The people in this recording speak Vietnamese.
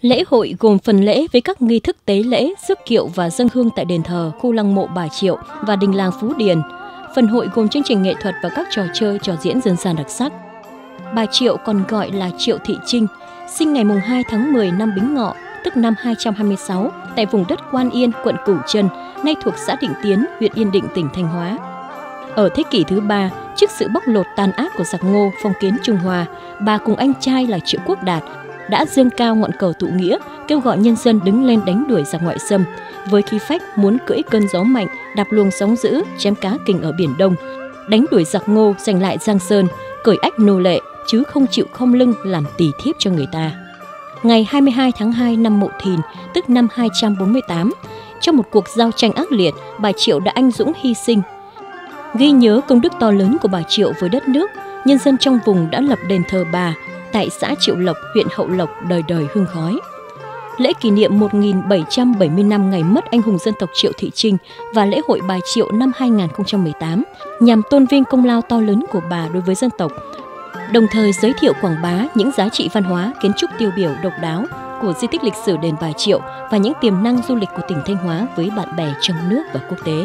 Lễ hội gồm phần lễ với các nghi thức tế lễ, rước kiệu và dâng hương tại đền thờ, khu lăng mộ Bà Triệu và đình làng Phú Điền. Phần hội gồm chương trình nghệ thuật và các trò chơi, trò diễn dân gian đặc sắc. Bà Triệu còn gọi là Triệu Thị Trinh, sinh ngày 2 tháng 10 năm Bính Ngọ, tức năm 226, tại vùng đất Quan Yên, quận Cửu Trân, nay thuộc xã Định Tiến, huyện Yên Định, tỉnh Thanh Hóa. Ở thế kỷ thứ ba, trước sự bóc lột tàn ác của giặc Ngô phong kiến Trung Hoa, bà cùng anh trai là Triệu Quốc Đạt đã dương cao ngọn cờ tụ nghĩa, kêu gọi nhân dân đứng lên đánh đuổi giặc ngoại xâm, với khí phách muốn cưỡi cơn gió mạnh, đạp luồng sóng dữ, chém cá kình ở biển Đông, đánh đuổi giặc Ngô giành lại Giang Sơn, cởi ách nô lệ chứ không chịu không lưng làm tỳ thiếp cho người ta. Ngày 22 tháng 2 năm Mậu Thìn, tức năm 248, trong một cuộc giao tranh ác liệt, bà Triệu đã anh dũng hy sinh. Ghi nhớ công đức to lớn của bà Triệu với đất nước, nhân dân trong vùng đã lập đền thờ bà tại xã Triệu Lộc, huyện Hậu Lộc đời đời hương khói. Lễ kỷ niệm 1770 năm ngày mất anh hùng dân tộc Triệu Thị Trinh và lễ hội bài Triệu năm 2018 nhằm tôn vinh công lao to lớn của bà đối với dân tộc, đồng thời giới thiệu quảng bá những giá trị văn hóa, kiến trúc tiêu biểu độc đáo của di tích lịch sử đền Bà Triệu và những tiềm năng du lịch của tỉnh Thanh Hóa với bạn bè trong nước và quốc tế.